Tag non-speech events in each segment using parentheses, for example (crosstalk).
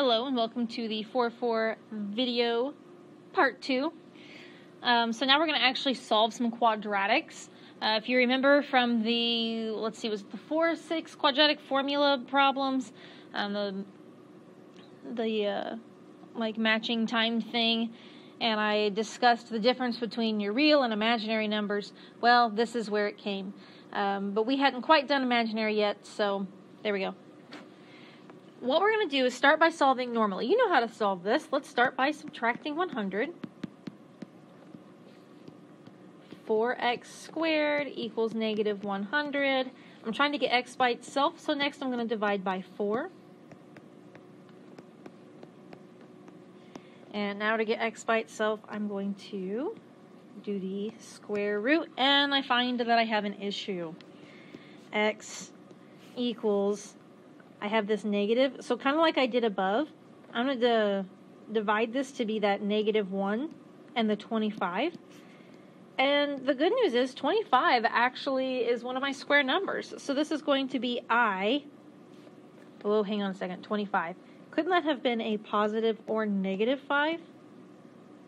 Hello and welcome to the 4-4 video part 2. Um, so now we're going to actually solve some quadratics. Uh, if you remember from the, let's see, was the 4-6 quadratic formula problems, um, the, the uh, like matching time thing, and I discussed the difference between your real and imaginary numbers. Well, this is where it came. Um, but we hadn't quite done imaginary yet, so there we go what we're going to do is start by solving normally. You know how to solve this. Let's start by subtracting 100. 4x squared equals negative 100. I'm trying to get x by itself, so next I'm going to divide by 4. And now to get x by itself, I'm going to do the square root, and I find that I have an issue. x equals I have this negative. So kind of like I did above, I'm going to divide this to be that negative 1 and the 25. And the good news is 25 actually is one of my square numbers. So this is going to be I, oh, hang on a second, 25. Couldn't that have been a positive or negative 5?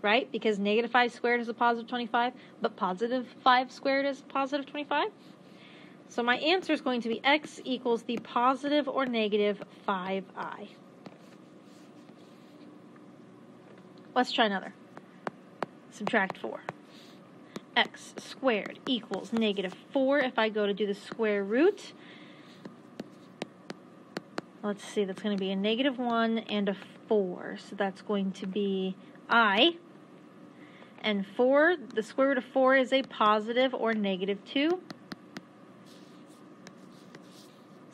Right? Because negative 5 squared is a positive 25, but positive 5 squared is positive 25? So my answer is going to be x equals the positive or negative 5i. Let's try another. Subtract 4. x squared equals negative 4 if I go to do the square root. Let's see, that's going to be a negative 1 and a 4. So that's going to be i. And 4, the square root of 4 is a positive or negative 2.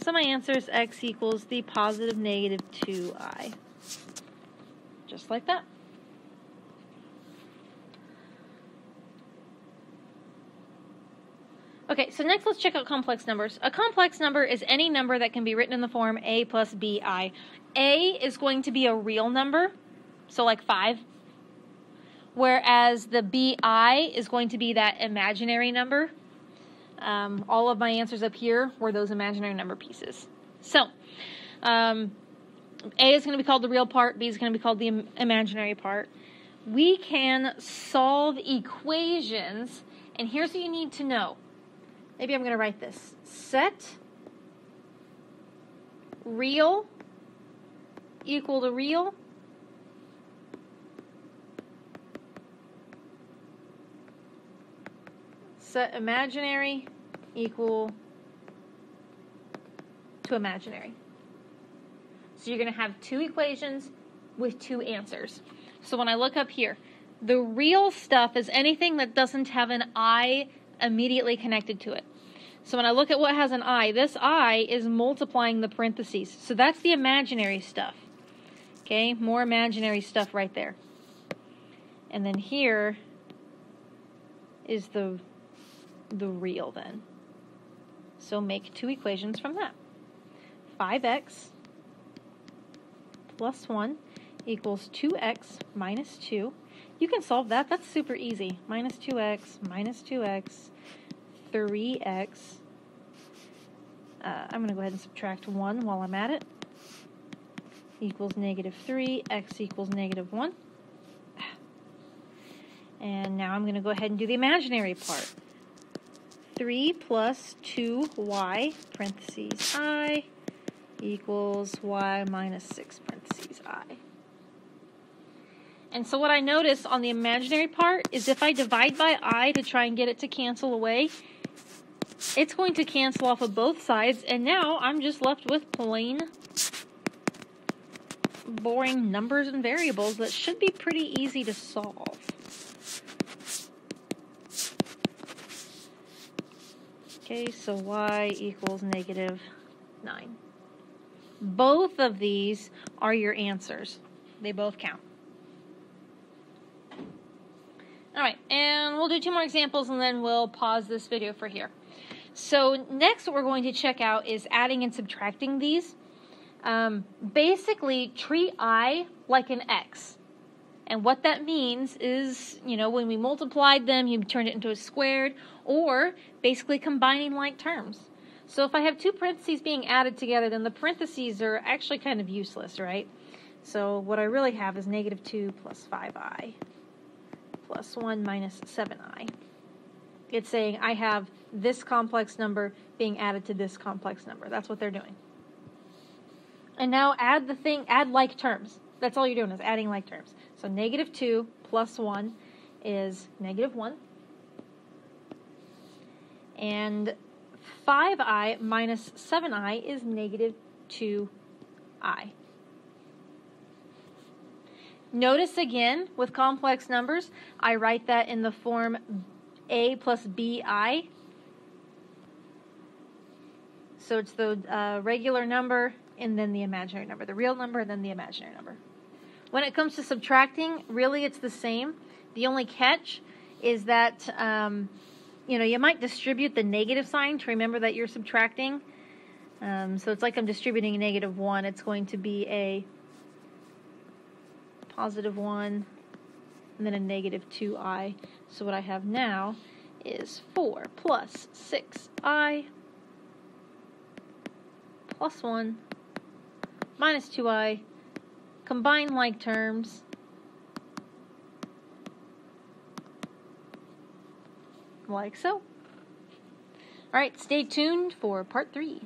So my answer is x equals the positive negative 2i. Just like that. Okay, so next let's check out complex numbers. A complex number is any number that can be written in the form a plus bi. a is going to be a real number, so like 5, whereas the bi is going to be that imaginary number, um, all of my answers up here were those imaginary number pieces. So, um, A is going to be called the real part, B is going to be called the Im- imaginary part. We can solve equations, and here's what you need to know. Maybe I'm going to write this. Set real equal to real. Set imaginary equal to imaginary. So you're going to have two equations with two answers. So when I look up here, the real stuff is anything that doesn't have an i immediately connected to it. So when I look at what has an i, this i is multiplying the parentheses. So that's the imaginary stuff. Okay, more imaginary stuff right there. And then here is the the real then. So make two equations from that. 5x plus 1 equals 2x minus 2. You can solve that. That's super easy. Minus 2x minus 2x, 3x. Uh, I'm going to go ahead and subtract 1 while I'm at it. Equals negative 3. x equals negative 1. (sighs) And now I'm going to go ahead and do the imaginary part. 3 plus 2y parentheses i equals y minus 6 parentheses i. And so what I notice on the imaginary part is if I divide by i to try and get it to cancel away, it's going to cancel off of both sides, and now I'm just left with plain boring numbers and variables that should be pretty easy to solve. Okay, so y equals negative 9. Both of these are your answers. They both count. All right, and we'll do two more examples and then we'll pause this video for here. So next what we're going to check out is adding and subtracting these. Um, basically, treat i like an x. And what that means is, you know, when we multiplied them, you turned it into a squared, or basically combining like terms. So if I have two parentheses being added together, then the parentheses are actually kind of useless, right? So what I really have is negative 2 plus 5i plus 1 minus 7i. It's saying I have this complex number being added to this complex number. That's what they're doing. And now add the thing, add like terms. That's all you're doing is adding like terms. So negative 2 plus 1 is negative 1. And 5i minus 7i is negative 2i. Notice again, with complex numbers, I write that in the form a plus bi. So it's the uh, regular number and then the imaginary number, the real number and then the imaginary number. When it comes to subtracting, really it's the same. The only catch is that um, you know you might distribute the negative sign to remember that you're subtracting. Um, so it's like I'm distributing a negative one. It's going to be a positive 1, and then a negative 2i. So what I have now is 4 plus 6i plus 1 minus 2i. Combine like terms. Like so. Alright, stay tuned for part 3.